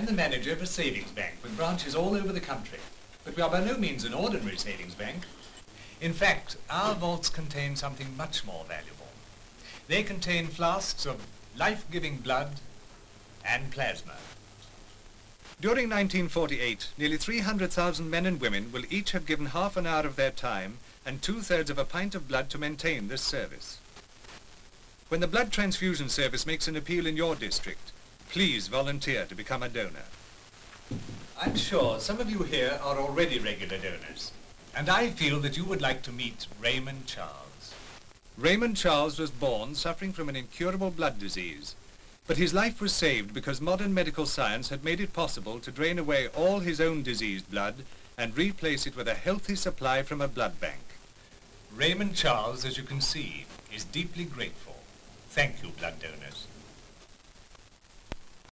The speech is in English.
I'm the manager of a savings bank with branches all over the country. But we are by no means an ordinary savings bank. In fact, our vaults contain something much more valuable. They contain flasks of life-giving blood and plasma. During 1948, nearly 300,000 men and women will each have given half an hour of their time and two-thirds of a pint of blood to maintain this service. When the blood transfusion service makes an appeal in your district, please volunteer to become a donor. I'm sure some of you here are already regular donors, and I feel that you would like to meet Raymond Charles. Raymond Charles was born suffering from an incurable blood disease, but his life was saved because modern medical science had made it possible to drain away all his own diseased blood and replace it with a healthy supply from a blood bank. Raymond Charles, as you can see, is deeply grateful. Thank you, blood donors.